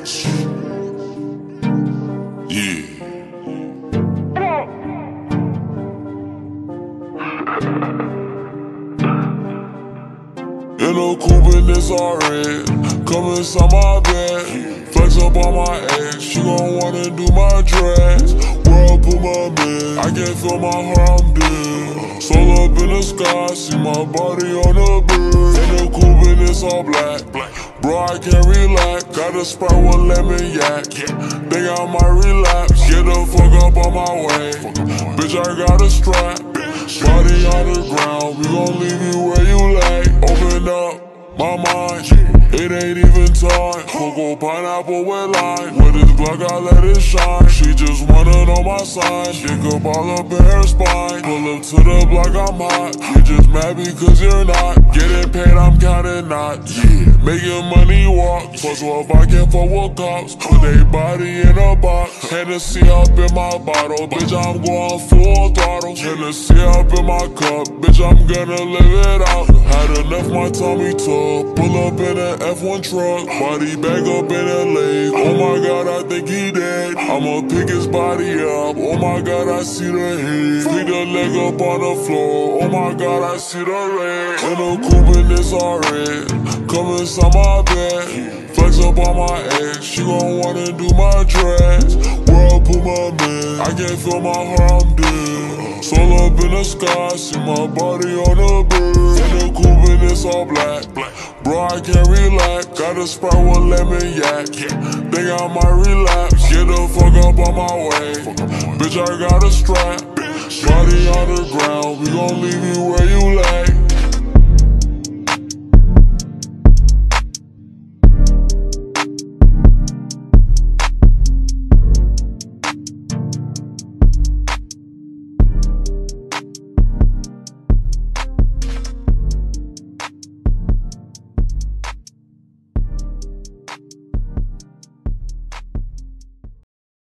bitch. Yeah. In a coupe in this red, come inside my bed. Flex up on my ex, she gon' wanna do my dress. Where I put my man, I can't feel my heart, I'm dead. Soul up in the sky, see my body on a bird. In a coupe in all black, bro I can't relax. Got a sprite with lemon yak, think I might relapse. Get the fuck up on my way, bitch I got a strap. Body on the ground, we gon' leave you where you lay. Open up my mind, it ain't even time. Cocoa pineapple with lime. With this Glock, I let it shine. She just wanna know my sign. Dick up all up in her spine. Pull up to the block, I'm hot. You just mad because you're not. Getting paid, I'm. Yeah, making money walk. What if I can fuck with cops? Put they body in a box. Hennessy up in my bottle. Bitch, I'm going full throttle. Hennessy up in my cup. Bitch, I'm gonna live it out. Had enough, my tummy tuck. Pull up in an F1 truck. Body bag up in a leg. Oh my god, I think he dead. I'ma pick his body up. Oh my god, I see the head. Pick the leg up on the floor. Oh my god, I see the red. In a coupe in this all red. Come inside my bed. Flex up on my ex. She gon' wanna do my dress. Where I put my man. I can't feel my heart, I'm dead. Soul up in the sky. See my body on the bird it's all black. Bro, I can't relax. Got a sprite with lemon yak. Think I might relapse. Get the fuck up on my way. Bitch, I got a strap. Body on the ground. We gon' leave you where you lie.